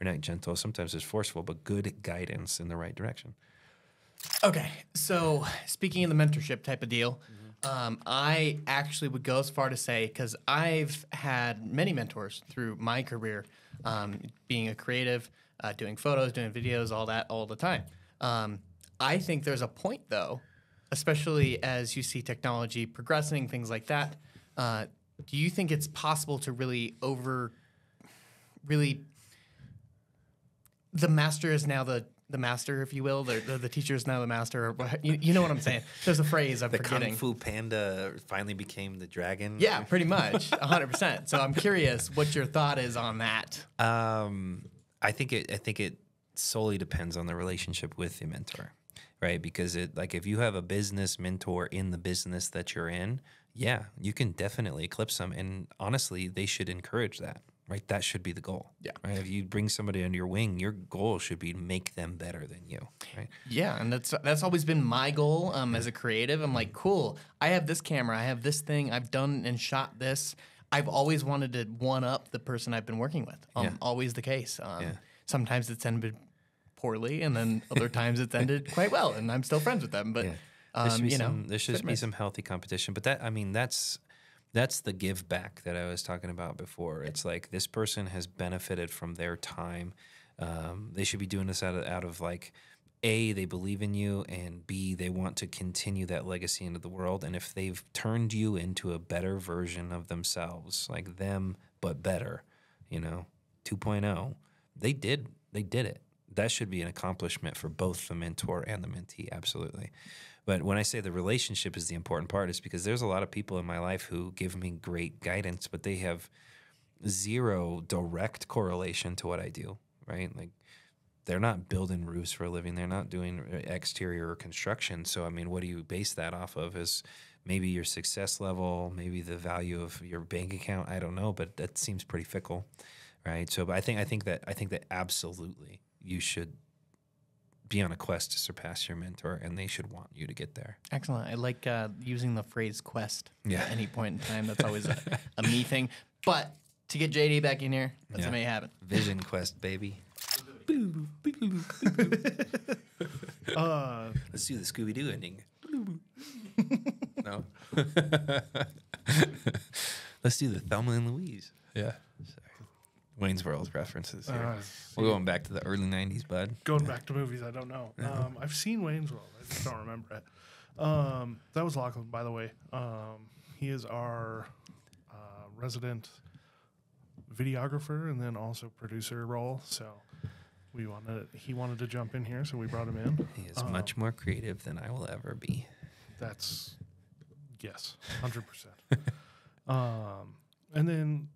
or not gentle. Sometimes it's forceful, but good guidance in the right direction. Okay, so speaking of the mentorship type of deal, um, I actually would go as far to say because I've had many mentors through my career, um, being a creative, uh, doing photos, doing videos, all that, all the time. Um, I think there's a point though, especially as you see technology progressing, things like that. Uh, do you think it's possible to really over, really the master is now the the master, if you will. The, the, the teacher is now the master. You, you know what I'm saying? There's a phrase I'm The forgetting. Kung Fu Panda finally became the dragon. Yeah, pretty much, 100%. So I'm curious what your thought is on that. Um, I think it. I think it solely depends on the relationship with the mentor, right? Because it, like, if you have a business mentor in the business that you're in, yeah, you can definitely eclipse them. And honestly, they should encourage that, right? That should be the goal. Yeah. Right. If you bring somebody under your wing, your goal should be to make them better than you, right? Yeah, and that's that's always been my goal um, as a creative. I'm like, cool. I have this camera. I have this thing. I've done and shot this. I've always wanted to one up the person I've been working with. Um, Yeah. Always the case. Um, Yeah. Sometimes it's ended poorly, and then other times it's ended quite well, and I'm still friends with them. But Yeah. There should um, be you know, some, there should be some healthy competition, but that I mean that's that's the give back that I was talking about before. It's like this person has benefited from their time. Um, they should be doing this out of out of like a they believe in you and b they want to continue that legacy into the world and if they've turned you into a better version of themselves like them but better you know 2.0 they did they did it that should be an accomplishment for both the mentor and the mentee absolutely but when i say the relationship is the important part it's because there's a lot of people in my life who give me great guidance but they have zero direct correlation to what i do right like they're not building roofs for a living. They're not doing uh, exterior construction. So, I mean, what do you base that off of? Is maybe your success level, maybe the value of your bank account? I don't know, but that seems pretty fickle, right? So, but I think I think that I think that absolutely you should be on a quest to surpass your mentor, and they should want you to get there. Excellent. I like uh, using the phrase quest Yeah. at any point in time. That's always a, a me thing. But to get JD back in here, let's Yeah. make it happen. Vision quest, baby. Uh, Let's do the Scooby Doo ending. no. Let's do the Thelma and Louise. Yeah. Wayne's World references here. Uh, We're going back to the early 90s, bud. going back to movies, I don't know. Um, I've seen Wayne's World. I just don't remember it. Um, that was Lachlan, by the way. Um, he is our uh, resident videographer and then also producer role. So we wanted he wanted to jump in here, so we brought him in. He is Um, much more creative than I will ever be. That's yes, hundred percent. Um, and then